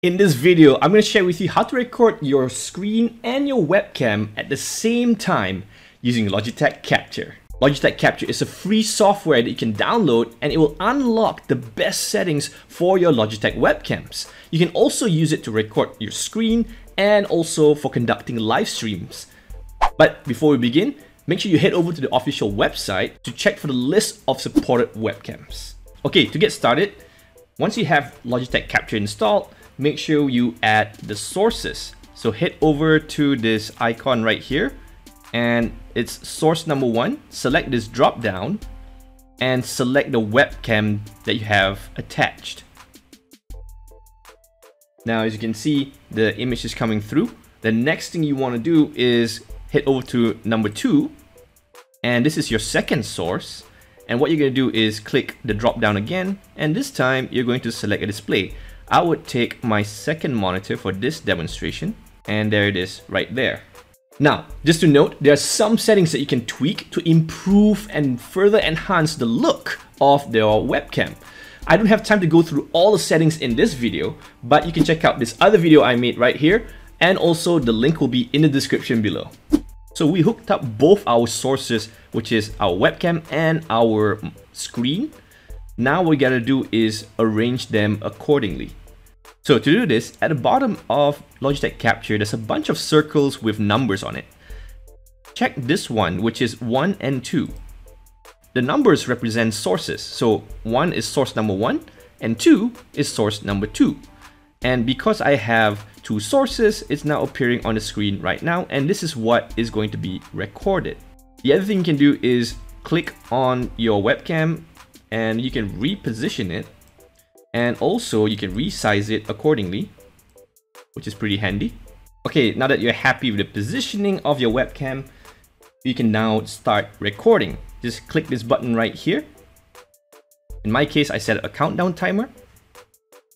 In this video, I'm going to share with you how to record your screen and your webcam at the same time using Logitech Capture. Logitech Capture is a free software that you can download and it will unlock the best settings for your Logitech webcams. You can also use it to record your screen and also for conducting live streams. But before we begin, make sure you head over to the official website to check for the list of supported webcams. Okay, to get started, once you have Logitech Capture installed, make sure you add the sources. So head over to this icon right here and it's source number one. Select this drop down and select the webcam that you have attached. Now, as you can see, the image is coming through. The next thing you want to do is head over to number two, and this is your second source. And what you're going to do is click the drop down again, and this time you're going to select a display. I would take my second monitor for this demonstration and there it is right there. Now, just to note, there are some settings that you can tweak to improve and further enhance the look of your webcam. I don't have time to go through all the settings in this video, but you can check out this other video I made right here, and also the link will be in the description below. So we hooked up both our sources, which is our webcam and our screen. Now what we gotta do is arrange them accordingly. So to do this, at the bottom of Logitech Capture, there's a bunch of circles with numbers on it. Check this one, which is 1 and 2. The numbers represent sources, so 1 is source number 1, and 2 is source number 2. And because I have two sources, it's now appearing on the screen right now, and this is what is going to be recorded. The other thing you can do is click on your webcam and you can reposition it and also you can resize it accordingly, which is pretty handy. Okay, now that you're happy with the positioning of your webcam, you can now start recording. Just click this button right here. In my case, I set a countdown timer.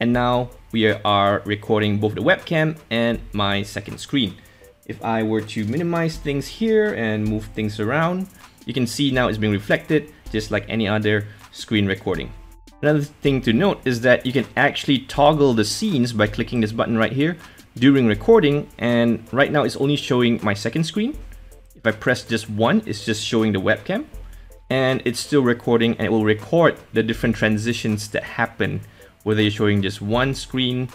And now we are recording both the webcam and my second screen. If I were to minimize things here and move things around, you can see now it's being reflected just like any other screen recording. Another thing to note is that you can actually toggle the scenes by clicking this button right here during recording and right now it's only showing my second screen. If I press just one, it's just showing the webcam and it's still recording and it will record the different transitions that happen whether you're showing just one screen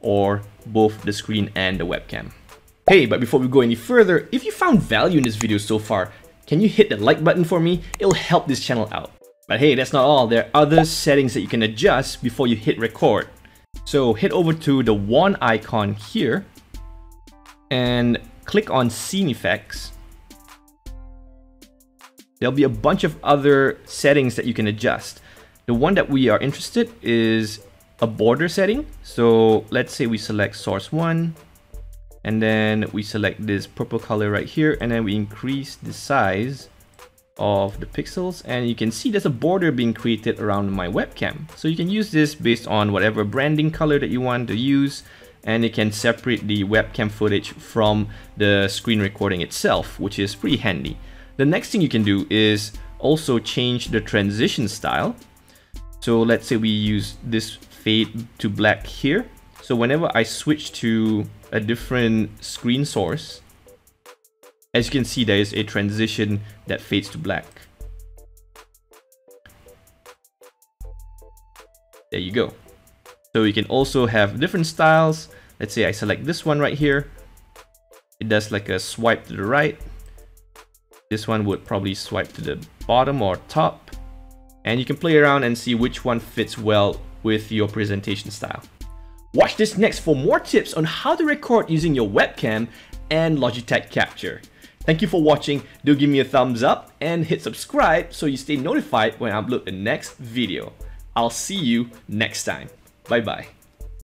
or both the screen and the webcam. Hey, but before we go any further, if you found value in this video so far, can you hit the like button for me? It'll help this channel out. But hey, that's not all. There are other settings that you can adjust before you hit record. So head over to the one icon here and click on scene effects. There'll be a bunch of other settings that you can adjust. The one that we are interested is a border setting. So let's say we select source one and then we select this purple color right here and then we increase the size of the pixels and you can see there's a border being created around my webcam. So you can use this based on whatever branding color that you want to use and it can separate the webcam footage from the screen recording itself, which is pretty handy. The next thing you can do is also change the transition style. So let's say we use this fade to black here. So whenever I switch to a different screen source, as you can see, there is a transition that fades to black. There you go. So you can also have different styles. Let's say I select this one right here. It does like a swipe to the right. This one would probably swipe to the bottom or top. And you can play around and see which one fits well with your presentation style. Watch this next for more tips on how to record using your webcam and Logitech Capture. Thank you for watching, do give me a thumbs up and hit subscribe so you stay notified when I upload the next video. I'll see you next time. Bye bye.